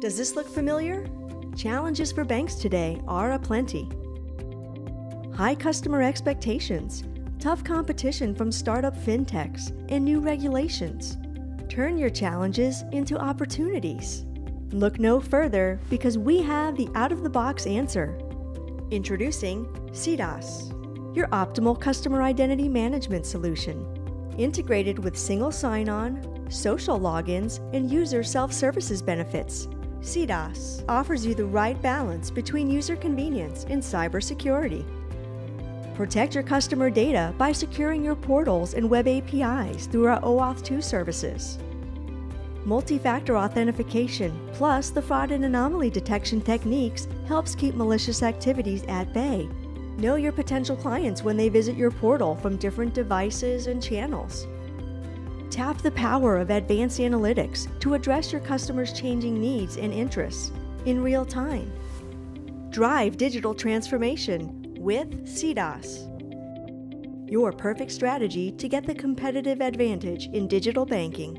Does this look familiar? Challenges for banks today are aplenty. High customer expectations, tough competition from startup fintechs, and new regulations. Turn your challenges into opportunities. Look no further because we have the out of the box answer. Introducing cidaas, your optimal customer identity management solution. Integrated with single sign on, social logins, and user self services benefits. CDOS offers you the right balance between user convenience and cybersecurity. Protect your customer data by securing your portals and web APIs through our OAuth 2 services. Multi-factor authentication plus the fraud and anomaly detection techniques helps keep malicious activities at bay. Know your potential clients when they visit your portal from different devices and channels. Tap the power of advanced analytics to address your customers' changing needs and interests in real time. Drive digital transformation with cidaas. Your perfect strategy to get the competitive advantage in digital banking.